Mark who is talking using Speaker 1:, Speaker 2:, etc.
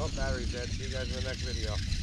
Speaker 1: Well, oh, battery's dead. See you guys in the next video.